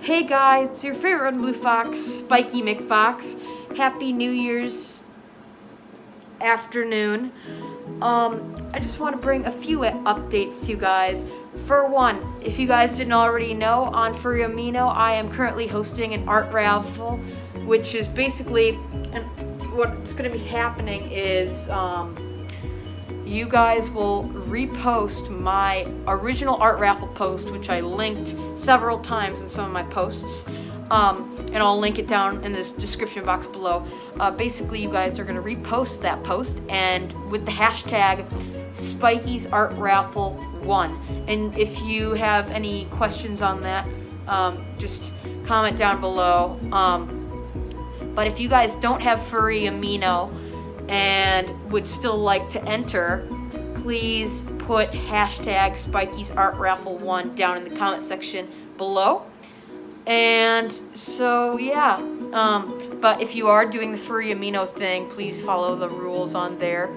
Hey guys, it's your favorite red blue fox, Spikey McFox. Happy New Year's afternoon. Um, I just want to bring a few updates to you guys. For one, if you guys didn't already know, on Furry Amino, I am currently hosting an art raffle, which is basically, and what's going to be happening is, um, you guys will repost my original art raffle post, which I linked several times in some of my posts. Um, and I'll link it down in this description box below. Uh, basically, you guys are going to repost that post and with the hashtag Spikey's Art Raffle 1. And if you have any questions on that, um, just comment down below. Um, but if you guys don't have Furry Amino, and would still like to enter, please put hashtag Spikey's Art Raffle 1 down in the comment section below. And so, yeah. Um, but if you are doing the Furry Amino thing, please follow the rules on there.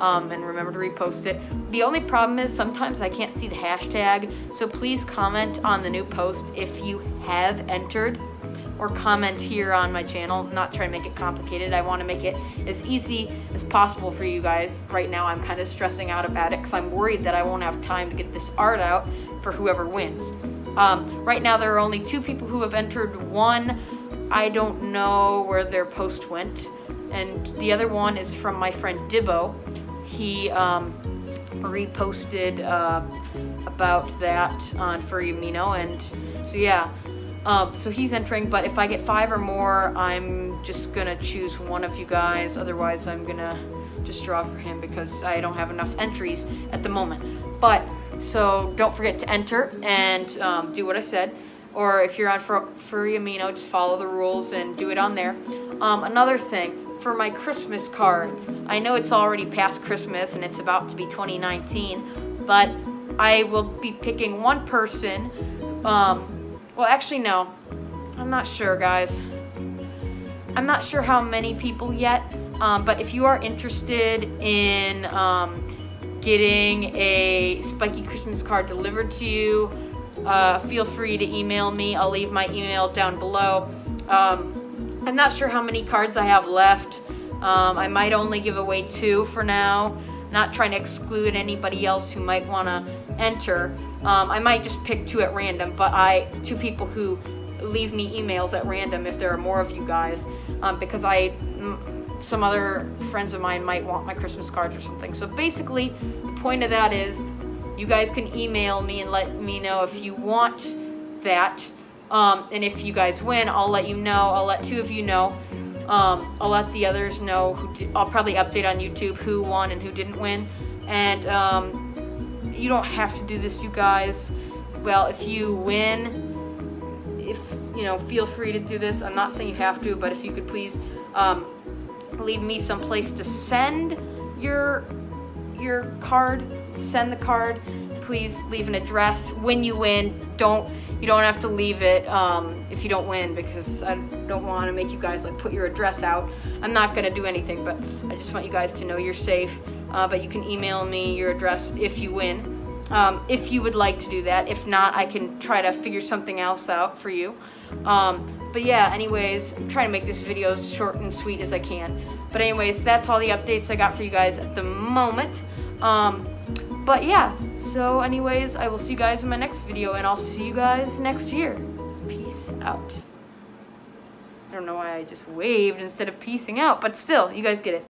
Um, and remember to repost it. The only problem is sometimes I can't see the hashtag, so please comment on the new post if you have entered or comment here on my channel. I'm not trying to make it complicated. I want to make it as easy as possible for you guys. Right now I'm kind of stressing out about it because I'm worried that I won't have time to get this art out for whoever wins. Um, right now there are only two people who have entered. One, I don't know where their post went. And the other one is from my friend Dibbo. He um, reposted uh, about that on Furry Amino. And so yeah, um, so he's entering, but if I get five or more, I'm just gonna choose one of you guys. Otherwise, I'm gonna just draw for him because I don't have enough entries at the moment. But, so don't forget to enter and um, do what I said. Or if you're on for Furry Amino, just follow the rules and do it on there. Um, another thing, for my Christmas cards, I know it's already past Christmas and it's about to be 2019, but I will be picking one person um, well, actually, no. I'm not sure, guys. I'm not sure how many people yet, um, but if you are interested in um, getting a Spikey Christmas card delivered to you, uh, feel free to email me. I'll leave my email down below. Um, I'm not sure how many cards I have left. Um, I might only give away two for now. Not trying to exclude anybody else who might want to enter. Um, I might just pick two at random, but I two people who leave me emails at random if there are more of you guys, um, because I some other friends of mine might want my Christmas cards or something. So basically, the point of that is you guys can email me and let me know if you want that. Um, and if you guys win, I'll let you know. I'll let two of you know. Um, I'll let the others know. Who I'll probably update on YouTube who won and who didn't win. And um, you don't have to do this, you guys. Well, if you win, if, you know, feel free to do this. I'm not saying you have to, but if you could please um, leave me some place to send your your card, send the card. Please leave an address. When you win, don't you don't have to leave it um, if you don't win because I don't want to make you guys like put your address out. I'm not gonna do anything, but I just want you guys to know you're safe uh, but you can email me your address if you win. Um, if you would like to do that. If not, I can try to figure something else out for you. Um, but yeah, anyways, I'm trying to make this video as short and sweet as I can. But anyways, that's all the updates I got for you guys at the moment. Um, but yeah, so anyways, I will see you guys in my next video, and I'll see you guys next year. Peace out. I don't know why I just waved instead of peacing out, but still, you guys get it.